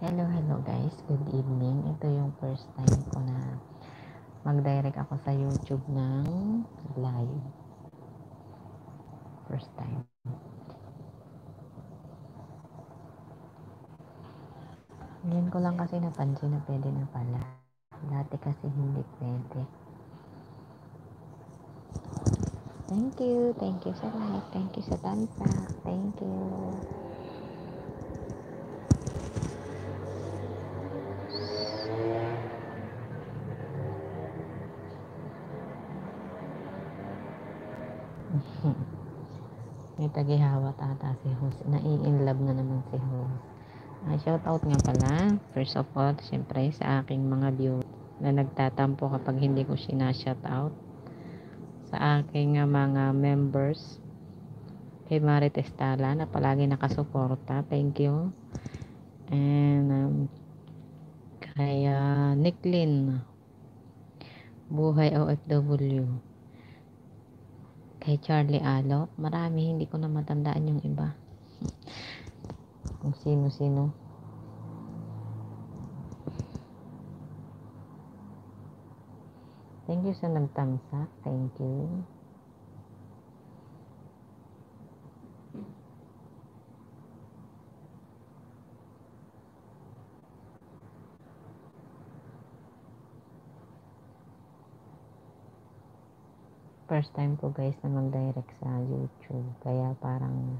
Hello, hello guys. Good evening. Ito yung first time ko na mag-direct ako sa YouTube ng live. First time. Ngayon ko lang kasi napansin na pwede na pala. Dati kasi hindi pwede. Thank you. Thank you sa lahat. Thank you sa tansa. Thank you. May tagihawat ata si host. Nai-inlove na naman si host. Uh, shout out nga pala. First of all, syempre sa aking mga viewers na nagtatampo kapag hindi ko sinashout out. Sa aking uh, mga members kay Marites Tala na palagi nakasuporta. Thank you. And um, kay uh, Nicklin Buhay OFW kay Charlie Alop. Marami, hindi ko na matandaan yung iba. Kung sino-sino. Thank you sa nagtamsak. Thank you. First time ko guys na mag-direct sa YouTube. Kaya parang